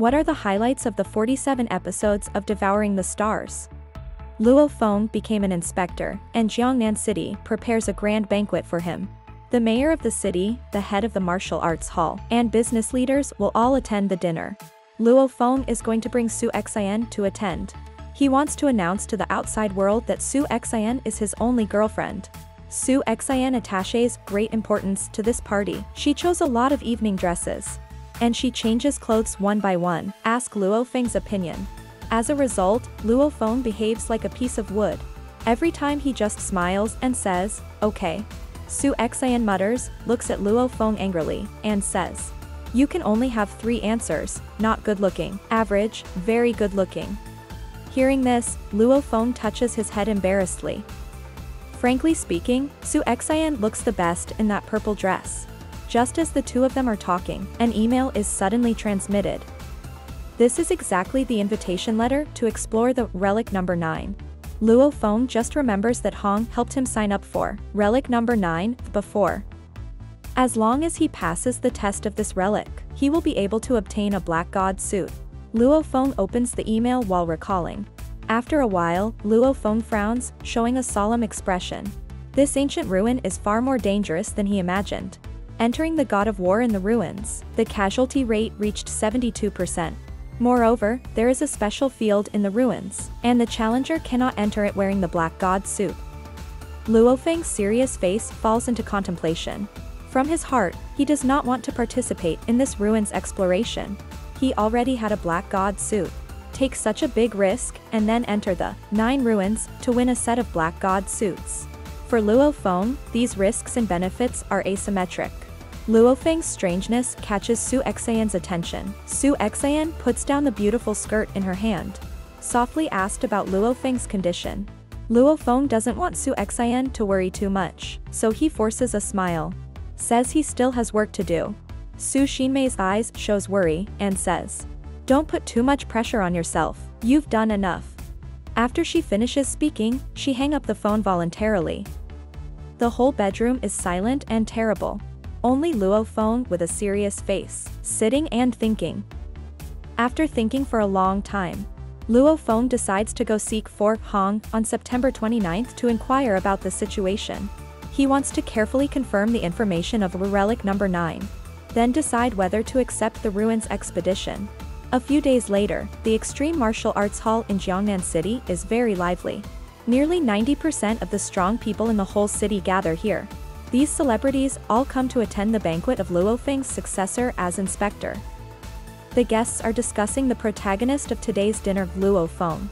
What are the highlights of the 47 episodes of Devouring the Stars? Luo Feng became an inspector, and Jiangnan City prepares a grand banquet for him. The mayor of the city, the head of the martial arts hall, and business leaders will all attend the dinner. Luo Feng is going to bring Su Xian to attend. He wants to announce to the outside world that Su Xian is his only girlfriend. Su Xian attaches great importance to this party. She chose a lot of evening dresses. And she changes clothes one by one, ask Luo Feng's opinion. As a result, Luo Feng behaves like a piece of wood. Every time he just smiles and says, okay. Su Xian mutters, looks at Luo Feng angrily, and says, you can only have three answers, not good looking, average, very good looking. Hearing this, Luo Feng touches his head embarrassedly. Frankly speaking, Su Xian looks the best in that purple dress. Just as the two of them are talking, an email is suddenly transmitted, this is exactly the invitation letter to explore the relic number 9. Luo Feng just remembers that Hong helped him sign up for relic number 9 before. As long as he passes the test of this relic, he will be able to obtain a Black God suit. Luo Feng opens the email while recalling. After a while, Luo Feng frowns, showing a solemn expression. This ancient ruin is far more dangerous than he imagined. Entering the God of War in the ruins, the casualty rate reached 72%. Moreover, there is a special field in the ruins, and the challenger cannot enter it wearing the Black God suit. Luo Feng's serious face falls into contemplation. From his heart, he does not want to participate in this ruins exploration. He already had a Black God suit. Take such a big risk, and then enter the Nine Ruins to win a set of Black God suits. For Luo Feng, these risks and benefits are asymmetric. Luo Feng's strangeness catches Su Xian's attention. Su Xian puts down the beautiful skirt in her hand. Softly asked about Luo Feng's condition. Luo Feng doesn't want Su Xian to worry too much, so he forces a smile. Says he still has work to do. Su Xinmei's eyes shows worry, and says, Don't put too much pressure on yourself, you've done enough. After she finishes speaking, she hang up the phone voluntarily. The whole bedroom is silent and terrible. Only Luo Feng with a serious face, sitting and thinking. After thinking for a long time, Luo Feng decides to go seek for Hong on September 29 to inquire about the situation. He wants to carefully confirm the information of relic number 9. Then decide whether to accept the ruins expedition. A few days later, the Extreme Martial Arts Hall in Jiangnan City is very lively. Nearly 90% of the strong people in the whole city gather here. These celebrities all come to attend the banquet of Luo Feng's successor as inspector. The guests are discussing the protagonist of today's dinner Luo Feng.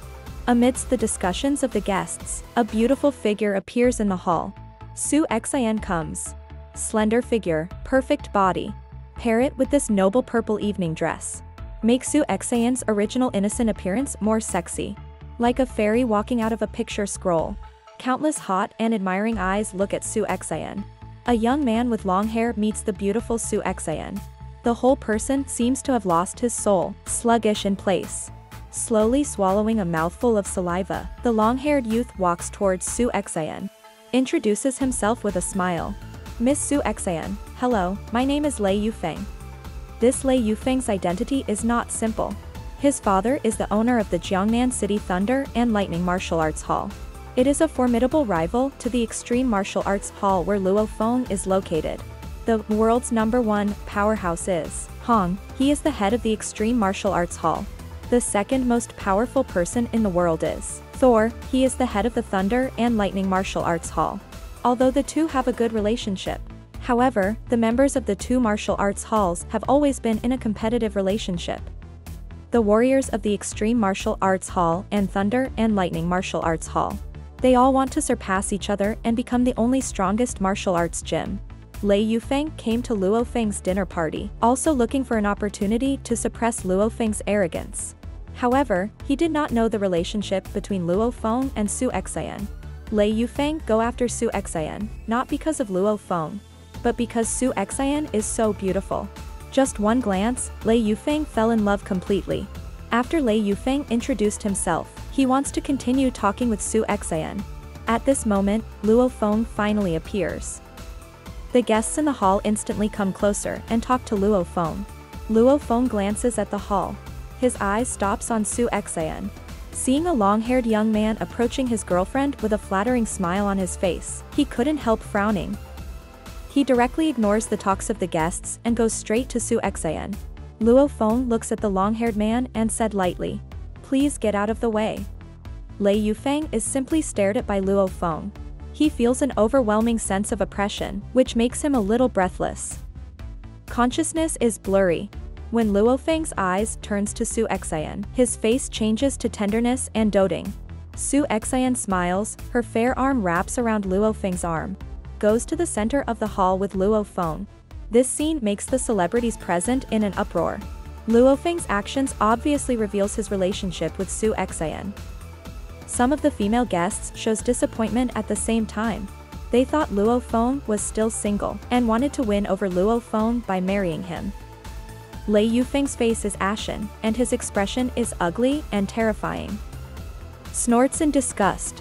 Amidst the discussions of the guests, a beautiful figure appears in the hall. Su Xian comes. Slender figure, perfect body. Pair it with this noble purple evening dress. Make Su Xian's original innocent appearance more sexy. Like a fairy walking out of a picture scroll. Countless hot and admiring eyes look at Su Xian. A young man with long hair meets the beautiful Su Xian. The whole person seems to have lost his soul, sluggish in place. Slowly swallowing a mouthful of saliva, the long-haired youth walks towards Su Xian. Introduces himself with a smile. Miss Su Xian, hello, my name is Lei Yufeng. This Lei Yufeng's identity is not simple. His father is the owner of the Jiangnan City Thunder and Lightning Martial Arts Hall. It is a formidable rival to the Extreme Martial Arts Hall where Luo Feng is located. The world's number one powerhouse is Hong, he is the head of the Extreme Martial Arts Hall. The second most powerful person in the world is Thor, he is the head of the Thunder and Lightning Martial Arts Hall. Although the two have a good relationship. However, the members of the two martial arts halls have always been in a competitive relationship. The warriors of the Extreme Martial Arts Hall and Thunder and Lightning Martial Arts Hall they all want to surpass each other and become the only strongest martial arts gym. Lei Yufeng came to Luo Feng's dinner party, also looking for an opportunity to suppress Luo Feng's arrogance. However, he did not know the relationship between Luo Feng and Su Xian. Lei Yufeng go after Su Xian, not because of Luo Feng, but because Su Xian is so beautiful. Just one glance, Lei Yufeng fell in love completely. After Lei Yufeng introduced himself, he wants to continue talking with Su Xian. At this moment, Luo Feng finally appears. The guests in the hall instantly come closer and talk to Luo Feng. Luo Feng glances at the hall. his eyes stops on Su Xian. Seeing a long-haired young man approaching his girlfriend with a flattering smile on his face, he couldn't help frowning. He directly ignores the talks of the guests and goes straight to Su Xian. Luo Feng looks at the long-haired man and said lightly, Please get out of the way. Lei Yufeng is simply stared at by Luo Feng. He feels an overwhelming sense of oppression, which makes him a little breathless. Consciousness is blurry. When Luo Feng's eyes turns to Su Xian, his face changes to tenderness and doting. Su Xian smiles, her fair arm wraps around Luo Feng's arm. Goes to the center of the hall with Luo Feng, this scene makes the celebrities present in an uproar. Luo Feng's actions obviously reveals his relationship with Su Xian. Some of the female guests shows disappointment at the same time. They thought Luo Feng was still single and wanted to win over Luo Feng by marrying him. Lei Yufeng's face is ashen, and his expression is ugly and terrifying. Snorts in disgust.